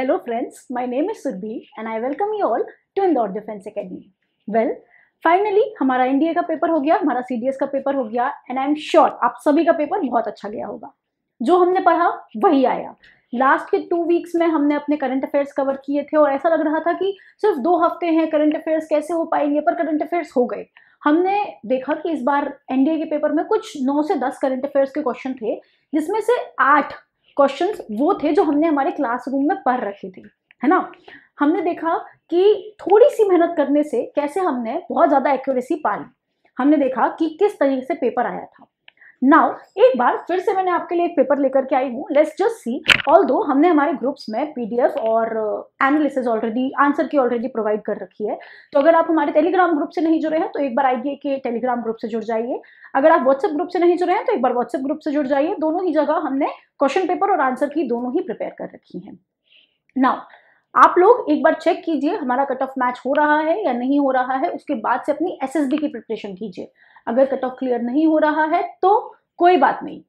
Hello friends, my name is Surbhi and I welcome you all to Indore Defense Academy. Well, finally हमारा NDA का paper हो गया हमारा CDS का paper हो गया एंड आई एम श्योर आप सभी का पेपर बहुत अच्छा गया होगा। जो हमने पढ़ा वही आया। लास्ट के टू वीक्स में हमने अपने करंट अफेयर्स कवर किए थे और ऐसा लग रहा था कि सिर्फ़ दो हफ़्ते हैं करंट अफेयर्स कैसे हो पाएँगे पर करंट अफेयर्स हो गए। हमने देखा कि इस बार एनडीए के पेपर में कुछ नौ से दस करंट अफेयर्स के क्वेश्चन थे जिसमें से आठ क्वेश्चंस वो थे जो हमने हमारे क्लासरूम में पढ़ रखे थे, है ना? हमने देखा कि थोड़ी सी मेहनत करने से कैसे हमने बहुत ज़्यादा एक्यूरेसी पा ली हमने देखा कि किस तरीके से पेपर आया था। नाउ एक बार फिर से मैंने आपके लिए एक पेपर लेकर के आई हूँ। लेट्स जस्ट सी ऑल दो हमने हमारे ग्रुप्स में पीडीएफ और analysis already answer key already provide कर रखी है। तो अगर आप हमारे टेलीग्राम ग्रुप से नहीं जुड़े हैं तो एक बार आइए के टेलीग्राम ग्रुप से जुड़ जाइए। अगर आप व्हाट्सएप ग्रुप से नहीं जुड़े हैं तो एक बार व्हाट्सएप ग्रुप से जुड़ जाइए। दोनों ही जगह हमने क्वेश्चन पेपर और आंसर की दोनों ही प्रिपेयर कर रखी हैं। नाउ आप लोग एक बार चेक कीजिए, हमारा कट ऑफ़ मैच हो रहा है या नहीं हो रहा है। उसके बाद से अपनी एस की प्रिपरेशन कीजिए। अगर कट ऑफ़ क्लियर नहीं हो रहा है तो कोई बात नहीं।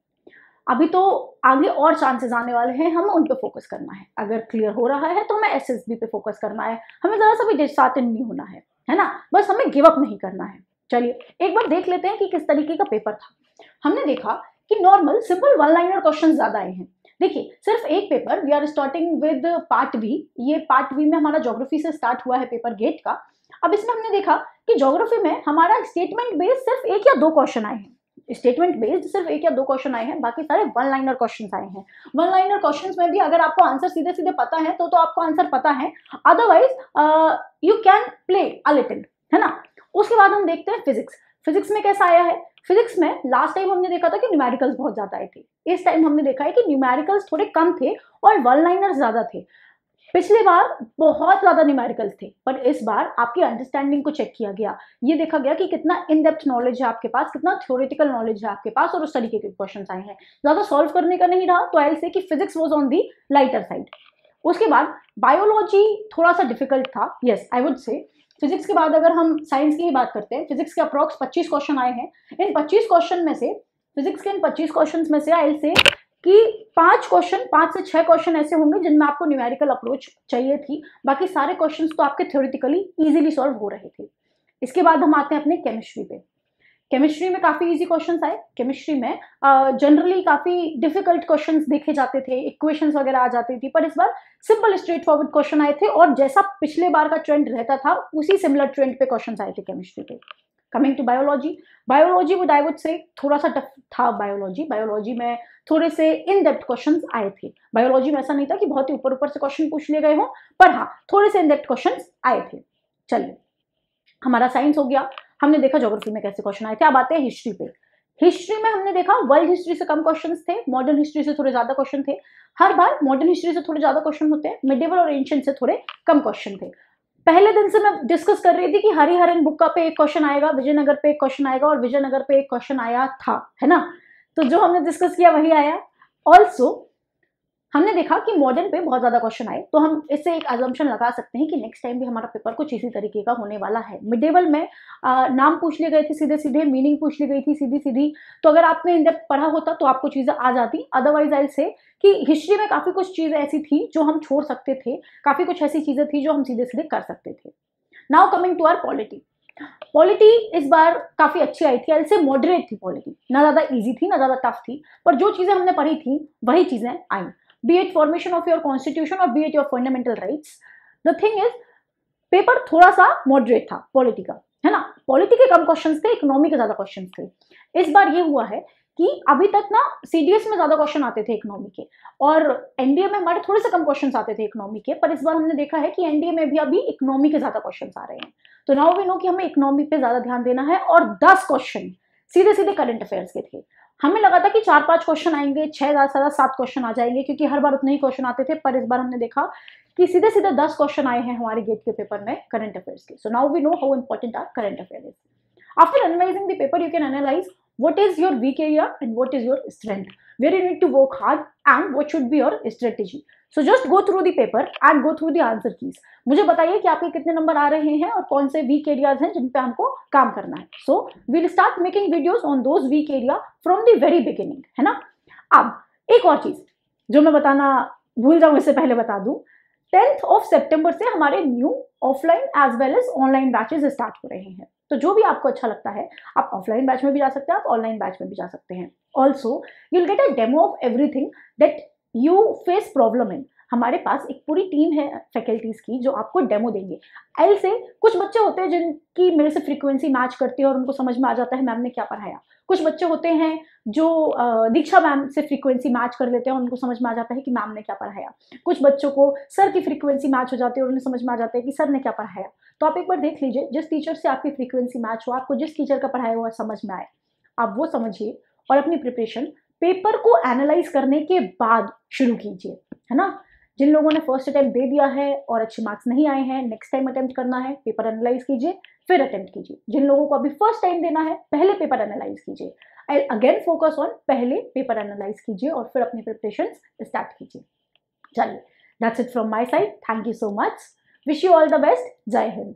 अभी तो आगे और चांसेस आने वाले हैं, हमें उन पर फोकस करना है। अगर क्लियर हो रहा है तो हमें एस एस बी पे फोकस करना है। हमें ज़रा सा भी डिसार्टन नहीं होना है है ना? बस हमें गिव अप नहीं करना है। चलिए, एक बार देख लेते हैं कि किस तरीके का पेपर था। हमने देखा कि normal simple one liner question ज़्यादा आए हैं। देखिए, सिर्फ़ एक paper we are starting with part B ये पार्ट वी में हमारा ज्योग्राफी से स्टार्ट हुआ है पेपर गेट का। अब इसमें हमने देखा कि ज्योग्राफी में हमारा स्टेटमेंट बेस्ड सिर्फ़ एक या दो क्वेश्चन आए हैं। स्टेटमेंट बेस्ड सिर्फ़ एक या दो क्वेश्चन आए हैं, बाकी सारे वन लाइनर क्वेश्चन आए हैं। वन लाइनर क्वेश्चन में भी अगर आपको आंसर सीधे सीधे पता है तो तो आपको आंसर पता है। Otherwise you can play a little है ना? उसके बाद हम देखते हैं फिजिक्स फिजिक्स में कैसा आया है? फिजिक्स में लास्ट टाइम हमने देखा था कि न्यूमेरिकल्स बहुत ज़्यादा आए थे। इस टाइम हमने देखा है कि न्यूमेरिकल्स थोड़े कम थे और वन लाइनर ज़्यादा थे। पिछले बार बहुत ज़्यादा न्यूमेरिकल्स थे पर इस बार आपकी अंडरस्टैंडिंग को चेक किया गया। ये देखा गया कि कितना इन डेप्थ नॉलेज है आपके पास, कितना थ्योरेटिकल नॉलेज है आपके पास और उस तरीके के क्वेश्चन आए हैं। ज़्यादा सॉल्व करने का नहीं रहा तो आई से कि physics was on the lighter side उसके बाद बायोलॉजी थोड़ा सा डिफ़िकल्ट था yes I would say physics के बाद अगर हम साइंस की ही बात करते हैं फिजिक्स के अप्रॉक्स 25 क्वेश्चन आए हैं। इन 25 क्वेश्चन में से फिजिक्स के इन 25 क्वेश्चन में से आई से कि पाँच क्वेश्चन पाँच से छह क्वेश्चन ऐसे होंगे जिनमें आपको न्यूमेरिकल अप्रोच चाहिए थी। बाकी सारे क्वेश्चन तो आपके थ्योरेटिकली इजीली सॉल्व हो रहे थे। इसके बाद हम आते हैं अपने केमिस्ट्री पे। केमिस्ट्री में काफ़ी इजी क्वेश्चन आए। केमिस्ट्री में जनरली uh, काफ़ी डिफ़िकल्ट क्वेश्चन देखे जाते थे इक्वेशंस वगैरह आ जाती थी पर इस बार सिंपल स्ट्रेट फॉरवर्ड क्वेश्चन आए थे और जैसा पिछले बार का ट्रेंड रहता था उसी सिमिलर ट्रेंड पे क्वेश्चन आए थे केमिस्ट्री पे coming to biology biology would I would say थोड़ा सा टफ था बायोलॉजी बायोलॉजी में थोड़े से इन डेप्थ क्वेश्चन आए थे. बायोलॉजी में ऐसा नहीं था कि बहुत ही ऊपर ऊपर से क्वेश्चन पूछ लिए गए हों, पर हाँ थोड़े से इन डेप्थ क्वेश्चन आए थे. चलिए, हमारा साइंस हो गया. हमने देखा ज्योग्राफी में कैसे क्वेश्चन आए. थे अब आते हैं? हिस्ट्री पे. हिस्ट्री में हमने देखा वर्ल्ड हिस्ट्री से कम क्वेश्चन थे मॉडर्न हिस्ट्री से थोड़े ज़्यादा क्वेश्चन थे. हर बार मॉडर्न हिस्ट्री से थोड़े ज़्यादा क्वेश्चन होते हैं मिडेवल और एंशियंट से थोड़े कम क्वेश्चन थे. पहले दिन से मैं डिस्कस कर रही थी कि हरिहरन बुक्का पे एक क्वेश्चन आएगा, विजयनगर पे एक क्वेश्चन आएगा और विजयनगर पे एक क्वेश्चन आया था, है ना? तो जो हमने डिस्कस किया वही आया। ऑल्सो हमने देखा कि मॉडर्न पे बहुत ज़्यादा क्वेश्चन आए। तो हम इससे एक एजम्पन लगा सकते हैं कि नेक्स्ट टाइम भी हमारा पेपर कुछ इसी तरीके का होने वाला है। मिडेबल में आ, नाम पूछ लिए गए थे सीधे सीधे मीनिंग पूछ ली गई थी सीधी सीधी तो अगर आपने इन पढ़ा होता तो आपको चीज़ें आ जाती। अदरवाइज़ आई से कि हिस्ट्री में काफ़ी कुछ चीज़ें ऐसी थी जो हम छोड़ सकते थे। काफ़ी कुछ ऐसी चीज़ें थी जो हम सीधे सीधे कर सकते थे। Now coming to our polity polity इस बार काफ़ी अच्छी आई थी। से मॉडरेट थी पॉलिटी ना ज़्यादा इजी थी ना ज़्यादा टफ थी। पर जो चीज़ें हमने पढ़ी थी वही चीज़ें आई। Be it formation of your constitution or be it your fundamental rights. The thing is paper थोड़ा सा मॉडरेट था पॉलिटी का है ना? पॉलिटी के कम क्वेश्चंस थे इकोनॉमी के ज़्यादा क्वेश्चंस थे। इस बार ये हुआ है कि अभी तक ना सीडीएस में ज़्यादा क्वेश्चन आते थे इकोनॉमी के, और एनडीए में हमारे थोड़े से कम क्वेश्चन आते थे इकोनॉमी के, पर इस बार हमने देखा है कि एनडीए में भी अभी इकोनॉमी के ज़्यादा क्वेश्चन आ रहे हैं। तो नाउ वी नो कि हमें इकोनॉमी पे ज़्यादा ध्यान देना है, और दस क्वेश्चन सीधे सीधे करंट अफेयर्स के थे। हमें लगा था कि चार पाँच क्वेश्चन आएँगे, छह ज़्यादा ज़्यादा सात क्वेश्चन आ जाएँगे, क्योंकि हर बार उतने ही क्वेश्चन आते थे, पर इस बार हमने देखा कि सीधे सीधे दस क्वेश्चन आए हैं हमारे गेट के पेपर में करंट अफेयर्स के। So now we know how important are current affair after analyzing the paper you can analyze what is your weak area and what is your strength. Where you need to work hard and what should be your strategy. So just go through the paper and go through the answer keys. मुझे बताइए कि आपके कितने number आ रहे हैं और कौन से वीक एरियाज़ हैं जिन पे हमको काम करना है। So we'll start making videos on those weak area from the very beginning है ना? अब एक और चीज़, जो मैं बताना भूल जाऊँ, इससे पहले बता दूँ। टेंथ ऑफ़ सेप्टेम्बर से हमारे new offline as well as online batches start हो रहे हैं। तो जो भी आपको अच्छा लगता है, आप ऑफलाइन बैच में भी जा सकते हैं, आप ऑनलाइन बैच में भी जा सकते हैं। Also you'll get a demo of everything that you face problem in हमारे पास एक पूरी टीम है फैकल्टीज की जो आपको डेमो देंगे। एल से कुछ बच्चे होते हैं जिनकी मेरे से फ्रीक्वेंसी मैच करती है और उनको समझ में आ जाता है मैम ने क्या पढ़ाया। कुछ बच्चे होते हैं जो दीक्षा मैम से फ्रीक्वेंसी मैच कर लेते हैं और उनको समझ में आ जाता है कि मैम ने क्या पढ़ाया। कुछ बच्चों को सर की फ्रीक्वेंसी मैच हो जाती है और उन्हें समझ में आ जाता है कि सर ने क्या पढ़ाया। तो आप एक बार देख लीजिए, जिस टीचर से आपकी फ्रीक्वेंसी मैच हो, आपको जिस टीचर का पढ़ाया हुआ समझ में आए, आप वो समझिए और अपनी प्रिपरेशन पेपर को एनालाइज करने के बाद शुरू कीजिए, है ना? जिन लोगों ने फ़र्स्ट अटेम्प्ट दे दिया है और अच्छे मार्क्स नहीं आए हैं नेक्स्ट टाइम अटेम्प्ट करना है पेपर एनालाइज कीजिए, फिर अटेम्प्ट कीजिए। जिन लोगों को अभी फ़र्स्ट टाइम देना है, पहले पेपर एनालाइज कीजिए। आई अगेन फोकस ऑन पहले पेपर एनालाइज कीजिए और फिर अपनी प्रिपरेशन स्टार्ट कीजिए। चलिए that's it from my side thank you so much wish you all the best जय हिंद